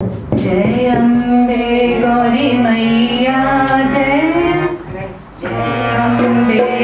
जय अम्बे गौरि मैया जय। जय अम्बे